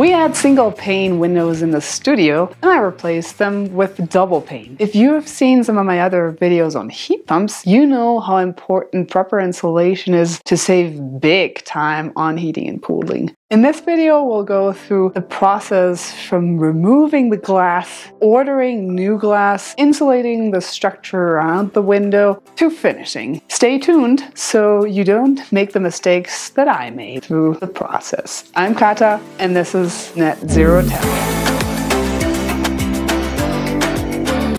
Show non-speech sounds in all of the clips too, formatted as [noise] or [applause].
We had single pane windows in the studio and I replaced them with double pane. If you have seen some of my other videos on heat pumps, you know how important proper insulation is to save big time on heating and cooling. In this video, we'll go through the process from removing the glass, ordering new glass, insulating the structure around the window, to finishing. Stay tuned so you don't make the mistakes that I made through the process. I'm Katha, and this is Net Zero Tech.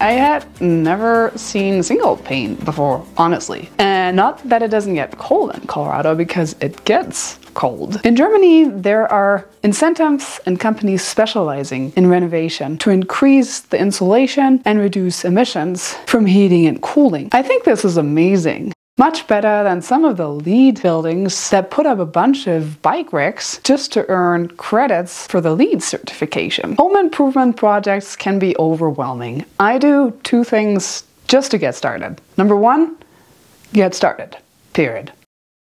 I had never seen single pane before, honestly. And not that it doesn't get cold in Colorado, because it gets cold. In Germany, there are incentives and companies specializing in renovation to increase the insulation and reduce emissions from heating and cooling. I think this is amazing. Much better than some of the LEED buildings that put up a bunch of bike racks just to earn credits for the LEED certification. Home improvement projects can be overwhelming. I do two things just to get started. Number one, get started, period.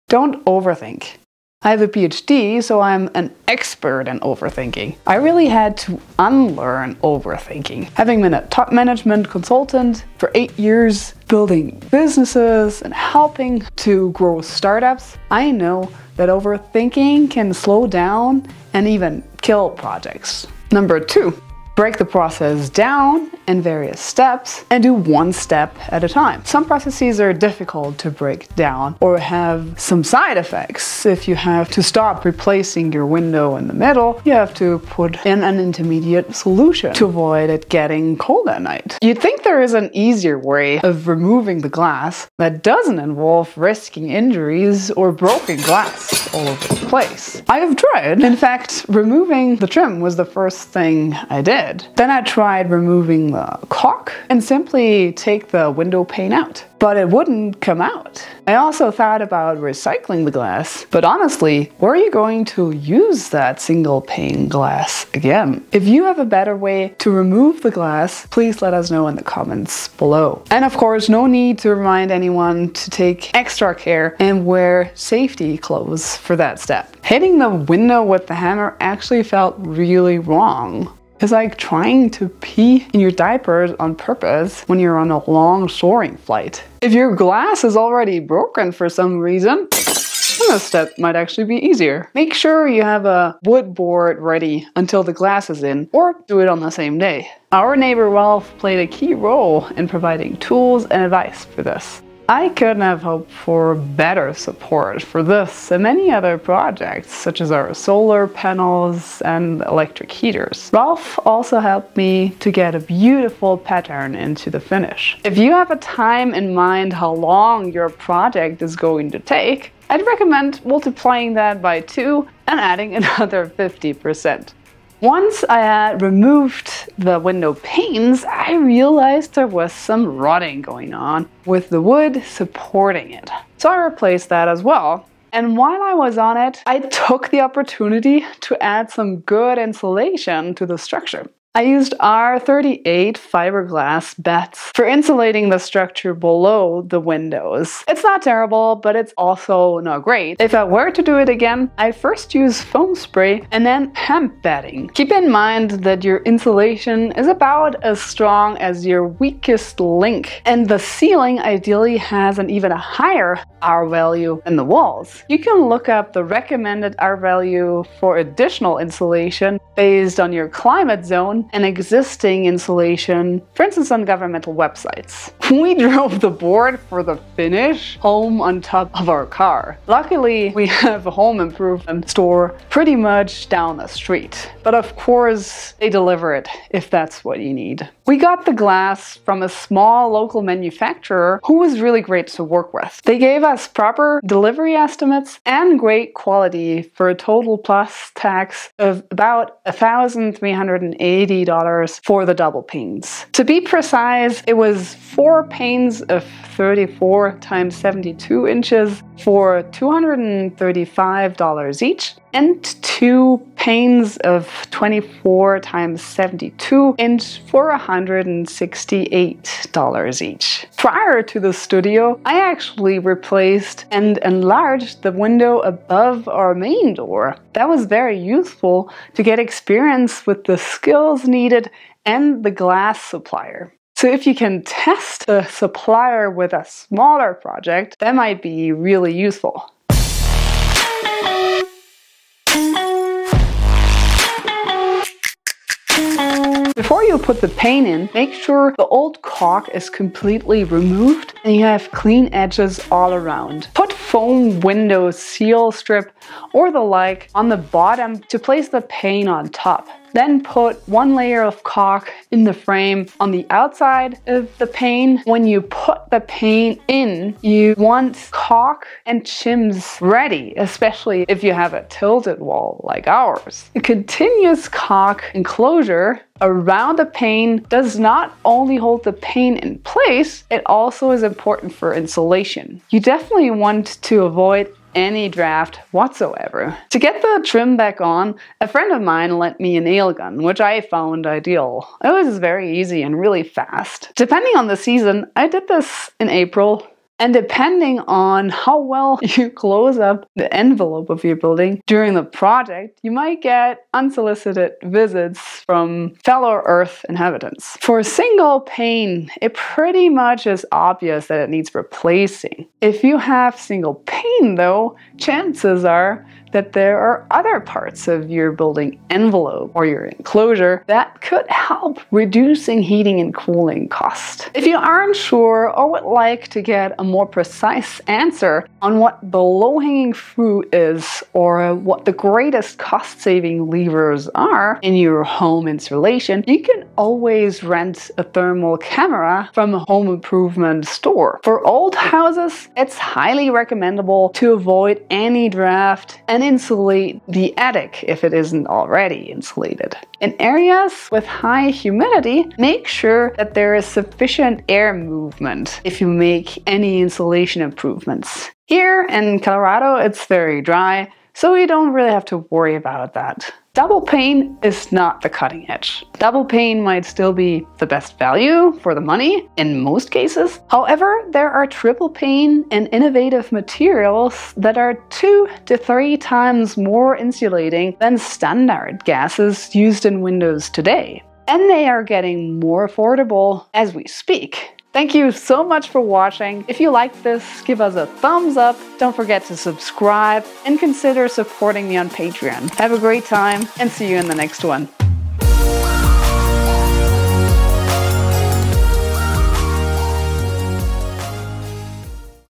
Don't overthink. I have a PhD, so I'm an expert in overthinking. I really had to unlearn overthinking. Having been a top management consultant for eight years, building businesses and helping to grow startups, I know that overthinking can slow down and even kill projects. Number two, break the process down in various steps and do one step at a time. Some processes are difficult to break down or have some side effects. If you have to stop replacing your window in the middle, you have to put in an intermediate solution to avoid it getting cold at night. You'd think there is an easier way of removing the glass that doesn't involve risking injuries or broken glass all over the place. I have tried. In fact, removing the trim was the first thing I did. Then I tried removing the caulk and simply take the window pane out. But it wouldn't come out. I also thought about recycling the glass, but honestly, where are you going to use that single pane glass again? If you have a better way to remove the glass, please let us know in the comments below. And of course, no need to remind anyone to take extra care and wear safety clothes for that step. Hitting the window with the hammer actually felt really wrong. It's like trying to pee in your diapers on purpose when you're on a long soaring flight. If your glass is already broken for some reason, this step might actually be easier. Make sure you have a wood board ready until the glass is in, or do it on the same day. Our neighbor Ralph played a key role in providing tools and advice for this. I couldn't have hoped for better support for this and many other projects, such as our solar panels and electric heaters. Ralph also helped me to get a beautiful pattern into the finish. If you have a time in mind how long your project is going to take, I'd recommend multiplying that by two and adding [laughs] another 50%. Once I had removed the window panes, I realized there was some rotting going on with the wood supporting it. So I replaced that as well. And while I was on it, I took the opportunity to add some good insulation to the structure. I used R38 fiberglass batts for insulating the structure below the windows. It's not terrible, but it's also not great. If I were to do it again, I'd first use foam spray and then hemp batting. Keep in mind that your insulation is about as strong as your weakest link, and the ceiling ideally has an even higher R value than the walls. You can look up the recommended R value for additional insulation based on your climate zone and existing insulation, for instance on governmental websites. [laughs] We drove the board for the finish home on top of our car. Luckily, we [laughs] have a home improvement store pretty much down the street. But of course, they deliver it if that's what you need. We got the glass from a small local manufacturer who was really great to work with. They gave us proper delivery estimates and great quality for a total plus tax of about $1,380 for the double panes. To be precise, it was four four panes of 34 times 72 inches for $235 each, and two panes of 24 times 72 inch for $168 each. Prior to the studio, I actually replaced and enlarged the window above our main door. That was very useful to get experience with the skills needed and the glass supplier. So if you can test a supplier with a smaller project, that might be really useful. Before you put the pane in, make sure the old caulk is completely removed and you have clean edges all around. Put foam window seal strip or the like on the bottom to place the pane on top. Then put one layer of caulk in the frame on the outside of the pane. When you put the pane in, you want caulk and shims ready, especially if you have a tilted wall like ours. A continuous caulk enclosure around the pane does not only hold the pane in place, it also is important for insulation. You definitely want to avoid any draft whatsoever. To get the trim back on, a friend of mine lent me a nail gun, which I found ideal. It was very easy and really fast. Depending on the season, I did this in April and depending on how well [laughs] you close up the envelope of your building during the project, you might get unsolicited visits from fellow Earth inhabitants. For a single pane, it pretty much is obvious that it needs replacing. If you have single pane though, chances are that there are other parts of your building envelope or your enclosure that could help reducing heating and cooling cost. If you aren't sure or would like to get a more precise answer on what the low-hanging fruit is or what the greatest cost-saving levers are in your home installation, you can always rent a thermal camera from a home improvement store. For old houses, it's highly recommendable to avoid any draft and insulate the attic if it isn't already insulated. In areas with high humidity, make sure that there is sufficient air movement if you make any insulation improvements. Here in Colorado, it's very dry, so you don't really have to worry about that. Double pane is not the cutting edge. Double pane might still be the best value for the money in most cases. However, there are triple pane and innovative materials that are two to three times more insulating than standard gases used in windows today. And they are getting more affordable as we speak. Thank you so much for watching. If you liked this, give us a thumbs up. Don't forget to subscribe and consider supporting me on Patreon. Have a great time and see you in the next one.